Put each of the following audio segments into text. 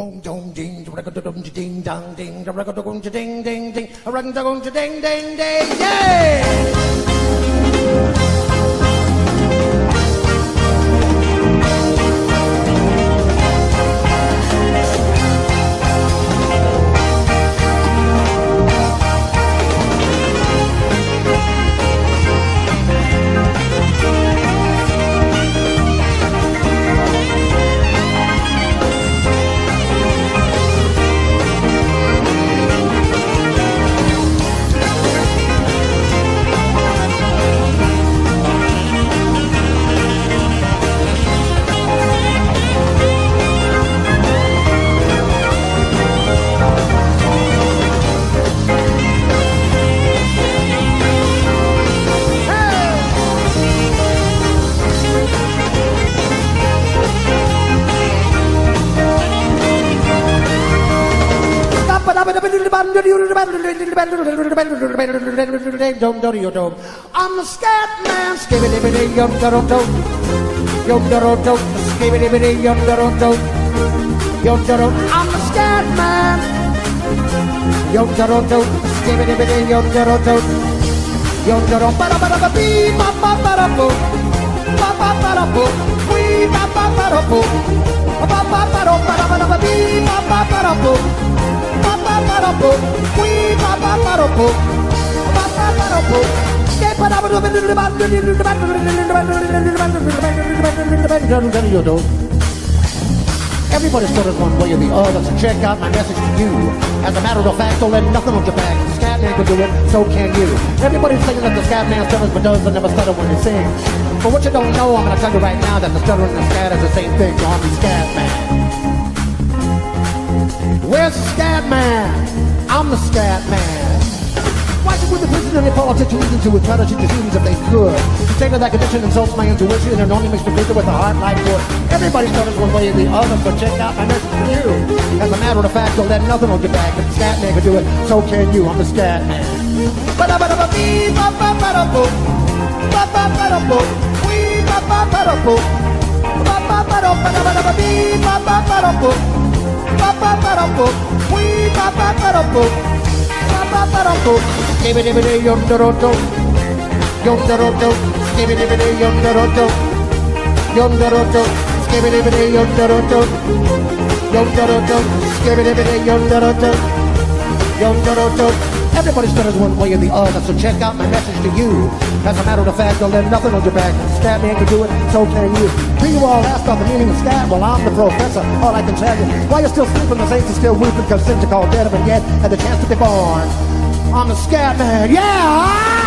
dong dong ding dong dong ding dong ding dong dong ding ding dong dong ding ding ding yay! I'm the scat man, skibbity bitty yum dum dum. Yum dum dum, skibbity bitty yum dum dum. Yum dum, I'm the scat man. Yum dum dum, skibbity bitty yum dum dum. Yum dum, ba da ba da ba bee, ba ba ba da boom. Ba ba ba da boom, wee ba ba ba da boom. Ba ba ba da ba da ba da bee, ba ba ba da boom. Boom. Ba ba ba da boom. Everybody started one way or the other, so check out my message to you. As a matter of fact, don't let nothing on your back. The scat man can do it, so can you. Everybody's saying that the scat man stutters but does and never stutter when they sing. But what you don't know, I'm gonna tell you right now that the stutter and the scat is the same thing, so I'm the scat man. Where's the scat man? I'm the scat man. Why should we the prison and the politicians to it, try to shoot the students if they could? To take that condition insults my intuition and only makes me figure with a heart like wood. Everybody started one way or the other, so check out my message for you. As a matter of fact, don't let nothing hold you back. If the scat man can do it, so can you. I'm the scat man papa para book, we papa para book, papa para book, dibby dibby day yum doroto, yum doroto, dibby dibby day yum doroto, yum doroto, dibby dibby day yum doroto, yum doroto, dibby dibby day yum doroto, yum doroto. Everybody stutters one way or the other, so check out my message to you. As a matter of fact, don't let nothing hold you back. Scat man can do it, so can you. Do you all ask about the meaning of scat? Well, I'm the professor. All I can tell you, while you're still sleeping, the saints are still weeping because sins are called dead, but yet had the chance to be born. I'm the scat man, yeah!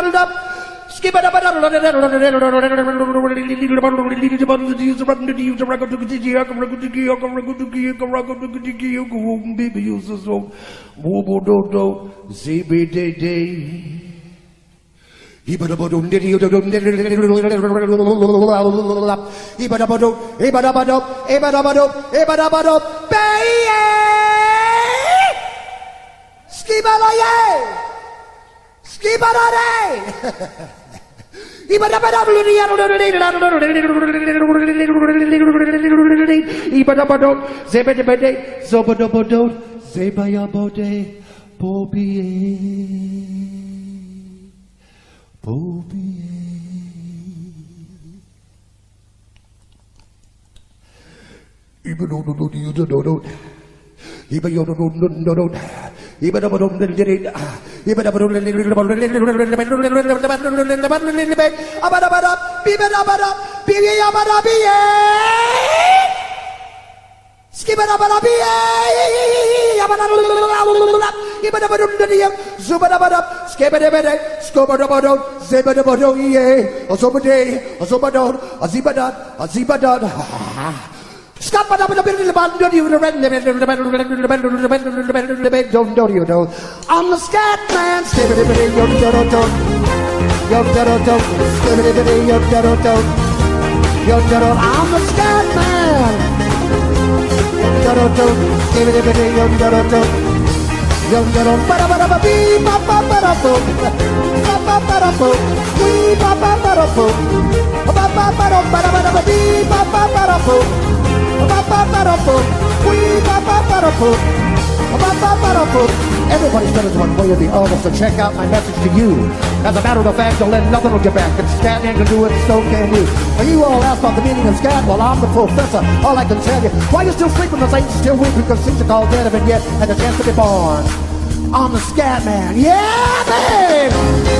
bottled up. Skip it even though Zibadabadon, Zibadabadon, Zibadon, Zibadon, Zibadon, I'm the scat man. Skibbity yo do do do. Yo do do do. Skibbity yo do do. Yo do do. I'm the scat man. Yo do do. Skibbity yo do do do. Yo do do. Ba da ba da ba bee ba ba ba da boom. Ba ba ba da boom. Wee ba ba ba da boom. Ba ba ba da ba da ba da ba bee ba ba ba da boom. Ba ba ba da boom. Wee ba ba ba da boom. Everybody stutters one way or the other, so check out my message to you. As a matter of fact, don't let nothing hold you back. If Scatman can do it, so can you. When you all ask about the meaning of scat, well, I'm the professor. All I can tell you, why you still sleeping, the saints still weak because things are called dead haven't yet had the chance to be born. I'm the scat man. Yeah, man!